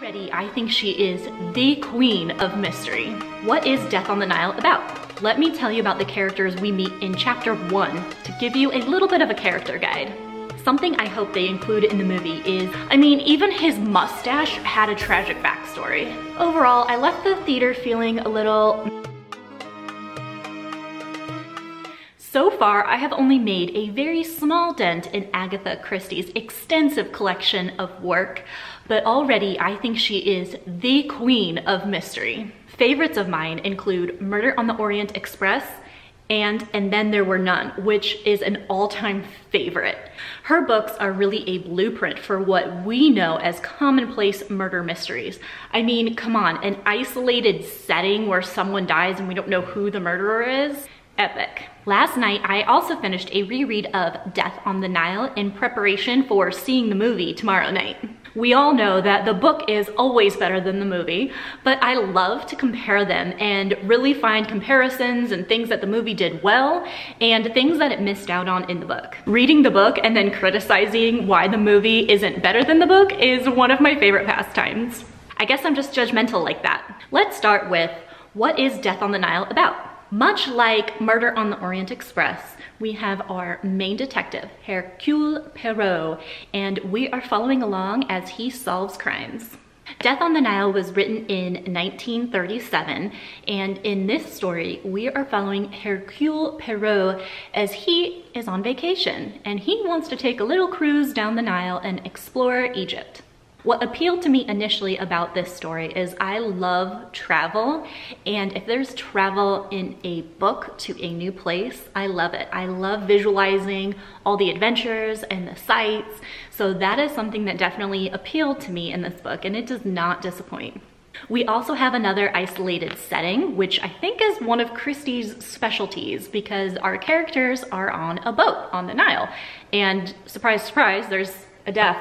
Already, I think she is the queen of mystery. What is Death on the Nile about? Let me tell you about the characters we meet in chapter one to give you a little bit of a character guide. Something I hope they include in the movie is, I mean, even his mustache had a tragic backstory. Overall, I left the theater feeling a little So far, I have only made a very small dent in Agatha Christie's extensive collection of work, but already I think she is the queen of mystery. Favorites of mine include Murder on the Orient Express and And Then There Were None, which is an all-time favorite. Her books are really a blueprint for what we know as commonplace murder mysteries. I mean, come on, an isolated setting where someone dies and we don't know who the murderer is? epic. Last night, I also finished a reread of Death on the Nile in preparation for seeing the movie tomorrow night. We all know that the book is always better than the movie, but I love to compare them and really find comparisons and things that the movie did well and things that it missed out on in the book. Reading the book and then criticizing why the movie isn't better than the book is one of my favorite pastimes. I guess I'm just judgmental like that. Let's start with what is Death on the Nile about? Much like Murder on the Orient Express, we have our main detective, Hercule Poirot, and we are following along as he solves crimes. Death on the Nile was written in 1937, and in this story, we are following Hercule Poirot as he is on vacation, and he wants to take a little cruise down the Nile and explore Egypt. What appealed to me initially about this story is I love travel and if there's travel in a book to a new place, I love it. I love visualizing all the adventures and the sights. So that is something that definitely appealed to me in this book and it does not disappoint. We also have another isolated setting, which I think is one of Christie's specialties because our characters are on a boat on the Nile. And surprise, surprise, there's a death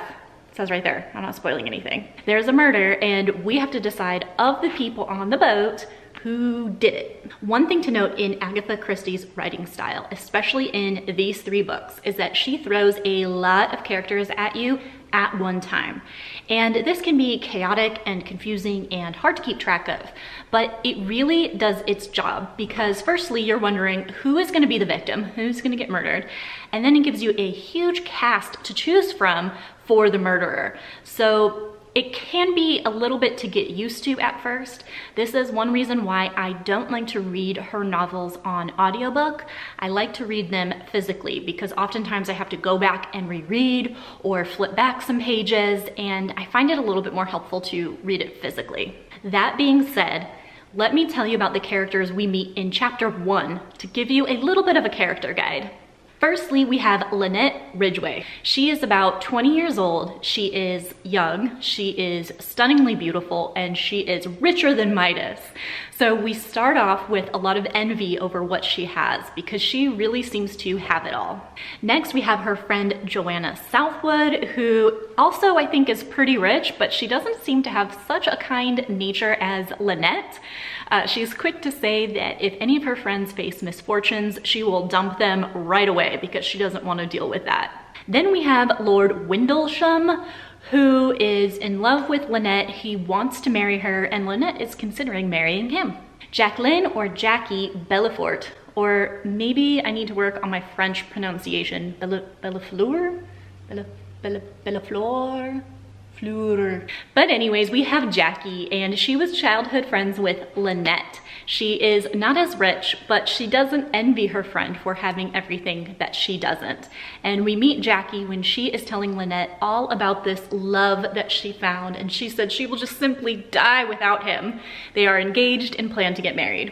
says right there, I'm not spoiling anything. There's a murder and we have to decide of the people on the boat who did it. One thing to note in Agatha Christie's writing style, especially in these three books, is that she throws a lot of characters at you at one time. And this can be chaotic and confusing and hard to keep track of, but it really does its job because firstly, you're wondering who is gonna be the victim, who's gonna get murdered, and then it gives you a huge cast to choose from for the murderer. So it can be a little bit to get used to at first. This is one reason why I don't like to read her novels on audiobook. I like to read them physically because oftentimes I have to go back and reread or flip back some pages and I find it a little bit more helpful to read it physically. That being said, let me tell you about the characters we meet in chapter one to give you a little bit of a character guide. Firstly, we have Lynette Ridgeway. She is about 20 years old. She is young, she is stunningly beautiful, and she is richer than Midas. So we start off with a lot of envy over what she has because she really seems to have it all. Next, we have her friend Joanna Southwood, who also I think is pretty rich, but she doesn't seem to have such a kind nature as Lynette. Uh, she's quick to say that if any of her friends face misfortunes, she will dump them right away because she doesn't want to deal with that. Then we have Lord Windlesham, who is in love with Lynette. He wants to marry her, and Lynette is considering marrying him. Jacqueline or Jackie Belafort, or maybe I need to work on my French pronunciation. Bella, Bellafleur? Bella, Bella, Bellafleur? Fleur. But anyways, we have Jackie and she was childhood friends with Lynette. She is not as rich, but she doesn't envy her friend for having everything that she doesn't. And we meet Jackie when she is telling Lynette all about this love that she found and she said she will just simply die without him. They are engaged and plan to get married.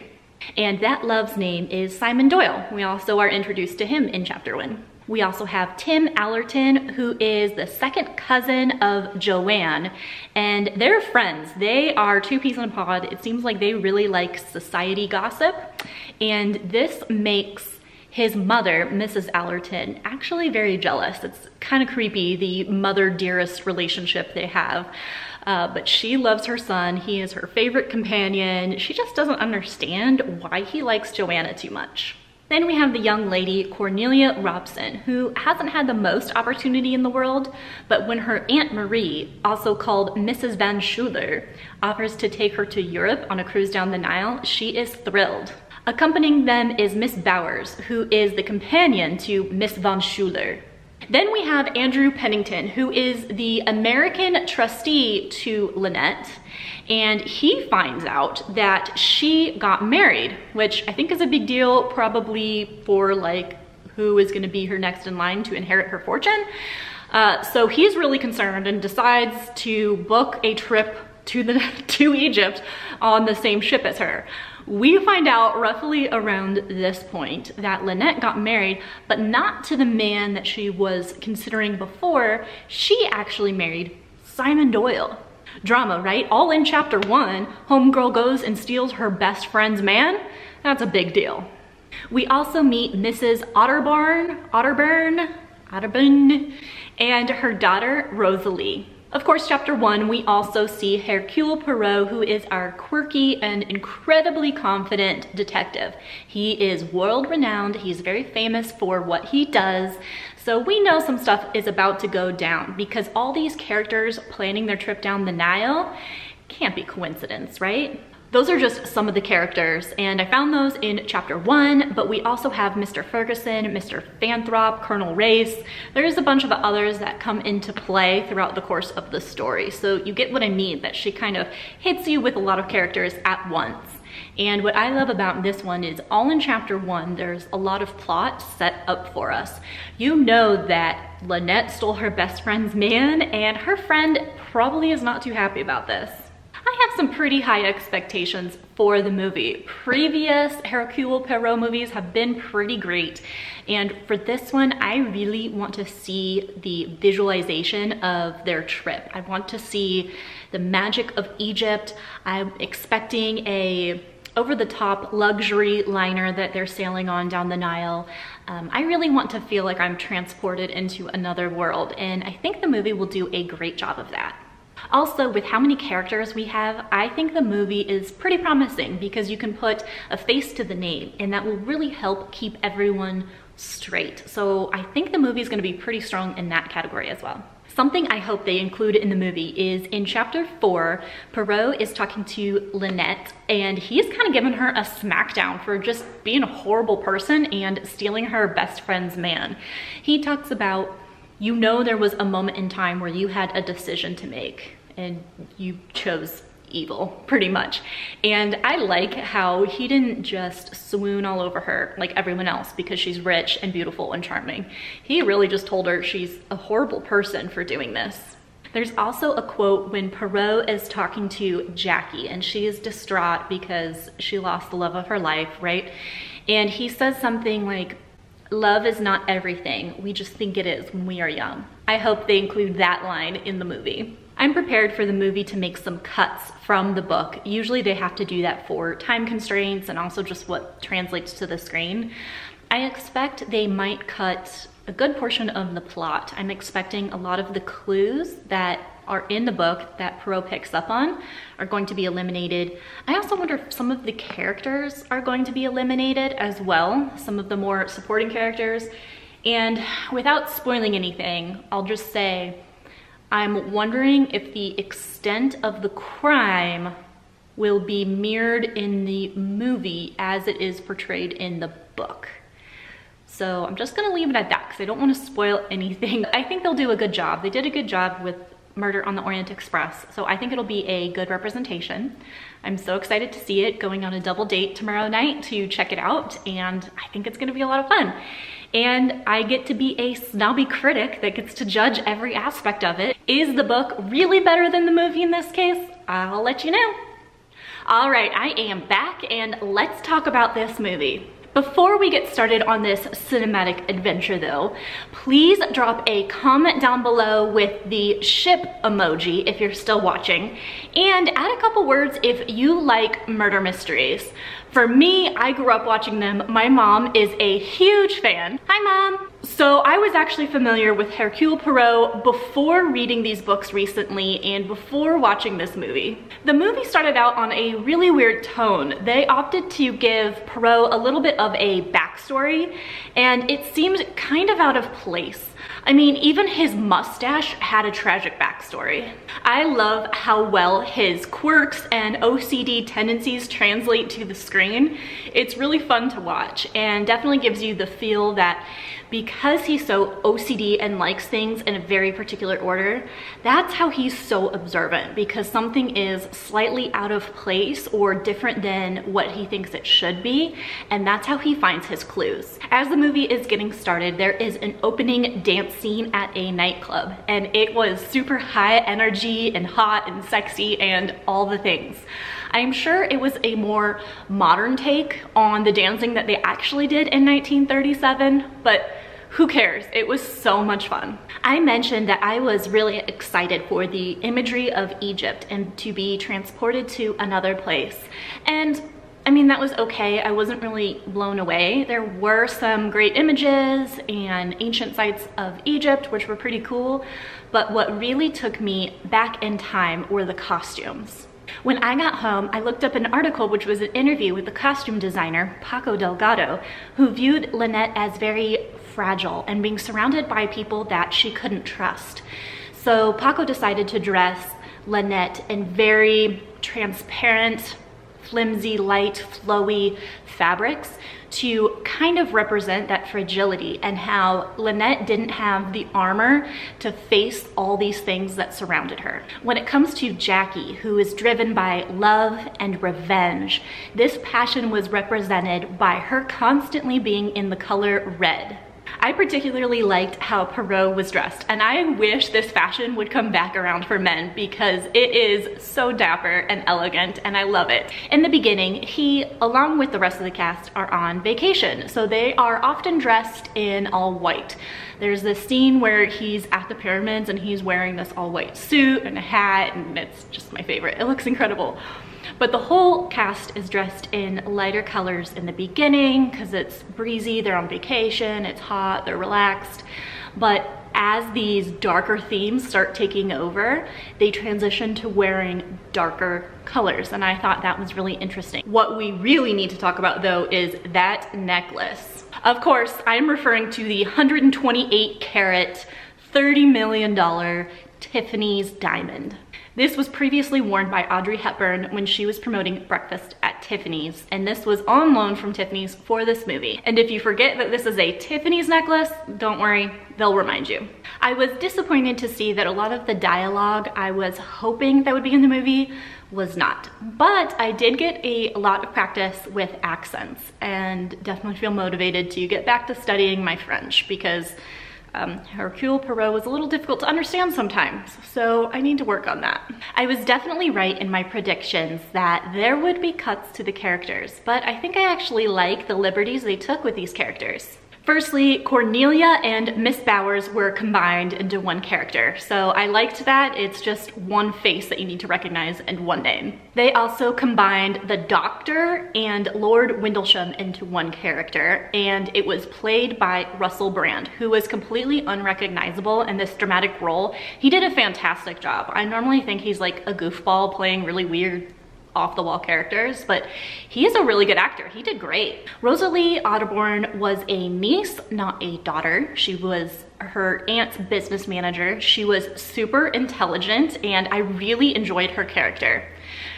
And that love's name is Simon Doyle. We also are introduced to him in chapter one. We also have Tim Allerton, who is the second cousin of Joanne, and they're friends. They are two peas in a pod. It seems like they really like society gossip, and this makes his mother, Mrs. Allerton, actually very jealous. It's kind of creepy, the mother-dearest relationship they have. Uh, but she loves her son. He is her favorite companion. She just doesn't understand why he likes Joanna too much. Then we have the young lady, Cornelia Robson, who hasn't had the most opportunity in the world, but when her Aunt Marie, also called Mrs. Van Schuler, offers to take her to Europe on a cruise down the Nile, she is thrilled. Accompanying them is Miss Bowers, who is the companion to Miss Van Schuler. Then we have Andrew Pennington, who is the American trustee to Lynette, and he finds out that she got married, which I think is a big deal probably for like who is gonna be her next in line to inherit her fortune. Uh, so he's really concerned and decides to book a trip to, the, to Egypt on the same ship as her. We find out roughly around this point that Lynette got married, but not to the man that she was considering before. She actually married Simon Doyle. Drama, right? All in chapter one, homegirl goes and steals her best friend's man. That's a big deal. We also meet Mrs. Otterbarn, Otterbourne, Otterbourne, and her daughter, Rosalie. Of course, chapter one, we also see Hercule Poirot, who is our quirky and incredibly confident detective. He is world renowned. He's very famous for what he does. So we know some stuff is about to go down because all these characters planning their trip down the Nile can't be coincidence, right? Those are just some of the characters and I found those in chapter one, but we also have Mr. Ferguson, Mr. Fanthorp, Colonel Race. There's a bunch of others that come into play throughout the course of the story. So you get what I mean, that she kind of hits you with a lot of characters at once. And what I love about this one is all in chapter one, there's a lot of plot set up for us. You know that Lynette stole her best friend's man and her friend probably is not too happy about this. I have some pretty high expectations for the movie. Previous Hercule Poirot movies have been pretty great. And for this one, I really want to see the visualization of their trip. I want to see the magic of Egypt. I'm expecting a over-the-top luxury liner that they're sailing on down the Nile. Um, I really want to feel like I'm transported into another world, and I think the movie will do a great job of that. Also, with how many characters we have, I think the movie is pretty promising because you can put a face to the name and that will really help keep everyone straight. So I think the movie is gonna be pretty strong in that category as well. Something I hope they include in the movie is in chapter four, Poirot is talking to Lynette and he's kind of giving her a smackdown for just being a horrible person and stealing her best friend's man. He talks about you know there was a moment in time where you had a decision to make and you chose evil pretty much. And i like how he didn't just swoon all over her like everyone else because she's rich and beautiful and charming. He really just told her she's a horrible person for doing this. There's also a quote when Poirot is talking to Jackie and she is distraught because she lost the love of her life, right? And he says something like, love is not everything. We just think it is when we are young. I hope they include that line in the movie. I'm prepared for the movie to make some cuts from the book. Usually they have to do that for time constraints and also just what translates to the screen. I expect they might cut a good portion of the plot. I'm expecting a lot of the clues that are in the book that Poirot picks up on are going to be eliminated. I also wonder if some of the characters are going to be eliminated as well, some of the more supporting characters. And without spoiling anything, I'll just say I'm wondering if the extent of the crime will be mirrored in the movie as it is portrayed in the book. So I'm just gonna leave it at that because I don't wanna spoil anything. I think they'll do a good job. They did a good job with Murder on the Orient Express. So I think it'll be a good representation. I'm so excited to see it going on a double date tomorrow night to check it out. And I think it's gonna be a lot of fun and I get to be a snobby critic that gets to judge every aspect of it. Is the book really better than the movie in this case? I'll let you know. All right, I am back and let's talk about this movie. Before we get started on this cinematic adventure though, please drop a comment down below with the ship emoji if you're still watching, and add a couple words if you like murder mysteries. For me, I grew up watching them. My mom is a huge fan. Hi mom! So I was actually familiar with Hercule Poirot before reading these books recently and before watching this movie. The movie started out on a really weird tone. They opted to give Poirot a little bit of a backstory and it seemed kind of out of place. I mean, even his mustache had a tragic backstory. I love how well his quirks and OCD tendencies translate to the screen. It's really fun to watch and definitely gives you the feel that because he's so OCD and likes things in a very particular order, that's how he's so observant because something is slightly out of place or different than what he thinks it should be. And that's how he finds his clues. As the movie is getting started, there is an opening dance scene at a nightclub and it was super high energy and hot and sexy and all the things. I'm sure it was a more modern take on the dancing that they actually did in 1937, but who cares? It was so much fun. I mentioned that I was really excited for the imagery of Egypt and to be transported to another place. And I mean, that was okay. I wasn't really blown away. There were some great images and ancient sites of Egypt, which were pretty cool. But what really took me back in time were the costumes. When I got home, I looked up an article which was an interview with the costume designer, Paco Delgado, who viewed Lynette as very fragile and being surrounded by people that she couldn't trust. So Paco decided to dress Lynette in very transparent, flimsy, light, flowy fabrics to kind of represent that fragility and how Lynette didn't have the armor to face all these things that surrounded her. When it comes to Jackie, who is driven by love and revenge, this passion was represented by her constantly being in the color red. I particularly liked how Poirot was dressed and I wish this fashion would come back around for men because it is so dapper and elegant and I love it. In the beginning, he, along with the rest of the cast, are on vacation. So they are often dressed in all white. There's this scene where he's at the pyramids and he's wearing this all white suit and a hat and it's just my favorite. It looks incredible. But the whole cast is dressed in lighter colors in the beginning because it's breezy, they're on vacation, it's hot, they're relaxed. But as these darker themes start taking over, they transition to wearing darker colors. And I thought that was really interesting. What we really need to talk about though is that necklace. Of course, I'm referring to the 128 carat, $30 million Tiffany's diamond. This was previously worn by Audrey Hepburn when she was promoting Breakfast at Tiffany's, and this was on loan from Tiffany's for this movie. And if you forget that this is a Tiffany's necklace, don't worry, they'll remind you. I was disappointed to see that a lot of the dialogue I was hoping that would be in the movie was not. But I did get a lot of practice with accents and definitely feel motivated to get back to studying my French because um, Hercule Poirot was a little difficult to understand sometimes, so I need to work on that. I was definitely right in my predictions that there would be cuts to the characters, but I think I actually like the liberties they took with these characters. Firstly, Cornelia and Miss Bowers were combined into one character, so I liked that. It's just one face that you need to recognize and one name. They also combined the Doctor and Lord Windlesham into one character, and it was played by Russell Brand, who was completely unrecognizable in this dramatic role. He did a fantastic job. I normally think he's like a goofball playing really weird off the wall characters, but he is a really good actor. He did great. Rosalie Otterbourne was a niece, not a daughter. She was her aunt's business manager. She was super intelligent and I really enjoyed her character.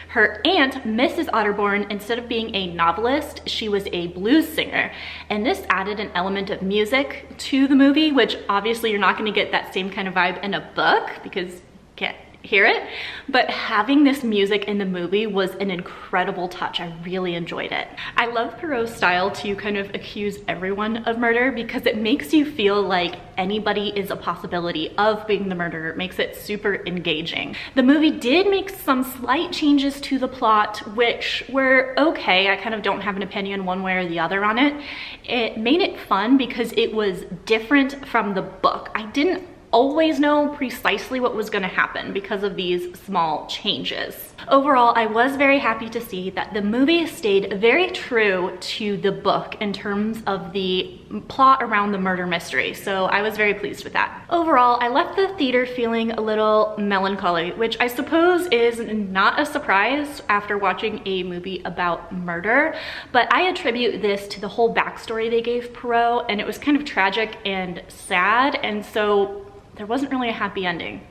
Her aunt, Mrs. Otterbourne, instead of being a novelist, she was a blues singer. And this added an element of music to the movie, which obviously you're not gonna get that same kind of vibe in a book because you can't hear it, but having this music in the movie was an incredible touch. I really enjoyed it. I love Poirot's style to kind of accuse everyone of murder because it makes you feel like anybody is a possibility of being the murderer. It makes it super engaging. The movie did make some slight changes to the plot, which were okay. I kind of don't have an opinion one way or the other on it. It made it fun because it was different from the book. I didn't always know precisely what was gonna happen because of these small changes. Overall, I was very happy to see that the movie stayed very true to the book in terms of the plot around the murder mystery, so I was very pleased with that. Overall, I left the theater feeling a little melancholy, which I suppose is not a surprise after watching a movie about murder, but I attribute this to the whole backstory they gave Poirot, and it was kind of tragic and sad, and so there wasn't really a happy ending.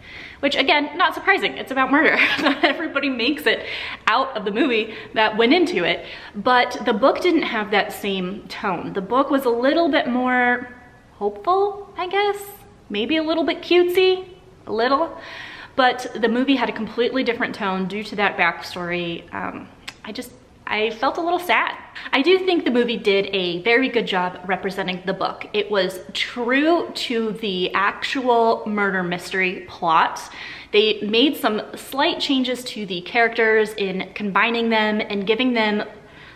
Which again, not surprising, it's about murder. not everybody makes it out of the movie that went into it. But the book didn't have that same tone. The book was a little bit more hopeful, I guess. Maybe a little bit cutesy, a little. But the movie had a completely different tone due to that backstory. Um, I just I felt a little sad. I do think the movie did a very good job representing the book. It was true to the actual murder mystery plot. They made some slight changes to the characters in combining them and giving them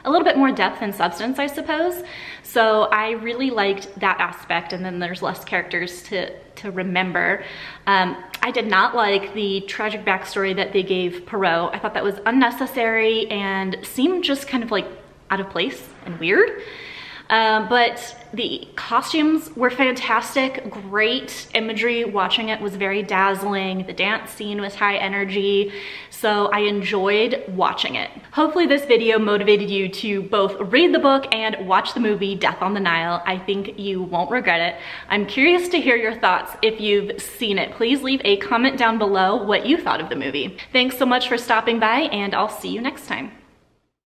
a little bit more depth and substance, I suppose. So I really liked that aspect and then there's less characters to, to remember. Um, I did not like the tragic backstory that they gave Poirot. I thought that was unnecessary and seemed just kind of like out of place and weird. Um, but the costumes were fantastic, great imagery. Watching it was very dazzling. The dance scene was high energy, so I enjoyed watching it. Hopefully this video motivated you to both read the book and watch the movie Death on the Nile. I think you won't regret it. I'm curious to hear your thoughts if you've seen it. Please leave a comment down below what you thought of the movie. Thanks so much for stopping by and I'll see you next time.